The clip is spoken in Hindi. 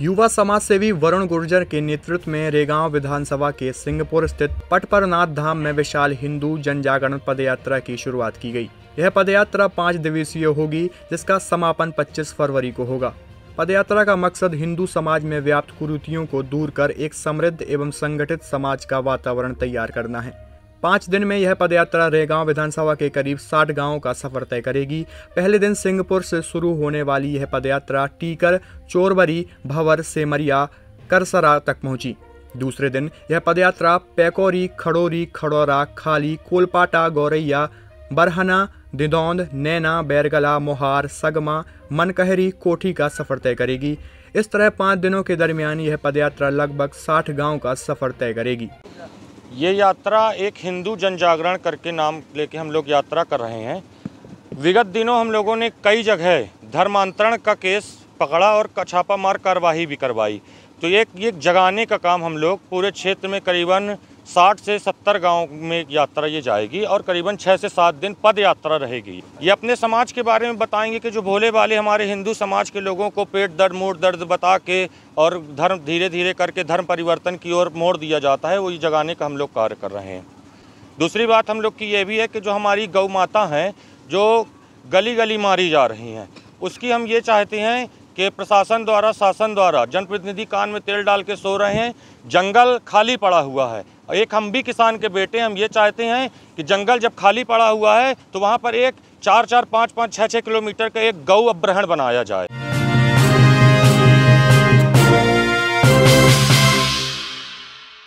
युवा समाज सेवी वरुण गुर्जर के नेतृत्व में रेगांव विधानसभा के सिंहपुर स्थित पटपरनाथ धाम में विशाल हिंदू जन जागरण पदयात्रा की शुरुआत की गई। यह पदयात्रा पाँच दिवसीय होगी, जिसका समापन 25 फरवरी को होगा। पदयात्रा का मकसद हिंदू समाज में व्याप्त कुरीतियों को दूर कर एक समृद्ध एवं संगठित समाज का वातावरण तैयार करना है। पाँच दिन में यह पदयात्रा रेगांव विधानसभा के करीब 60 गाँवों का सफ़र तय करेगी। पहले दिन सिंहपुर से शुरू होने वाली यह पदयात्रा टीकर, चोरबरी, भवर, सेमरिया, करसरा तक पहुँची। दूसरे दिन यह पदयात्रा पैकोरी, खड़ोरी, खड़ौरा, खाली, कोलपाटा, गौरैया, बरहना, दिदौंद, नैना, बैरगला, मोहार, सगमा, मनकहरी, कोठी का सफ़र तय करेगी। इस तरह पाँच दिनों के दरमियान यह पदयात्रा लगभग 60 गाँव का सफ़र तय करेगी। ये यात्रा एक हिंदू जन जागरण करके नाम लेके हम लोग यात्रा कर रहे हैं। विगत दिनों हम लोगों ने कई जगह धर्मांतरण का केस पकड़ा और छापा मार कार्रवाई भी करवाई। तो एक ये जगाने का काम हम लोग पूरे क्षेत्र में करीबन 60 से सत्तर गाँव में यात्रा ये जाएगी और करीबन छः से सात दिन पद यात्रा रहेगी। ये अपने समाज के बारे में बताएँगे कि जो भोले वाले हमारे हिंदू समाज के लोगों को पेट दर्द, मूड दर्द बता के और धर्म धीरे धीरे करके धर्म परिवर्तन की ओर मोड़ दिया जाता है वो ये जगाने का हम लोग कार्य कर रहे हैं। दूसरी बात हम लोग की ये भी है कि जो हमारी गौ माता हैं, जो गली गली मारी जा रही हैं, उसकी हम ये चाहते हैं कि प्रशासन द्वारा, शासन द्वारा जनप्रतिनिधि कान में तेल डाल के सो रहे हैं, जंगल खाली पड़ा हुआ है एक हम भी किसान के बेटे हम ये चाहते हैं कि जंगल जब खाली पड़ा हुआ है तो वहाँ पर एक चार चार, पाँच पाँच छः छः किलोमीटर का एक गऊ अभ्रहण बनाया जाए।